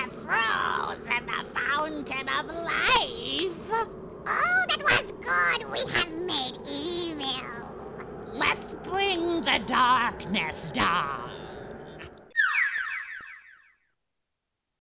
are froze in the fountain of life. Oh, that was good. We have made evil. Let's bring the darkness down.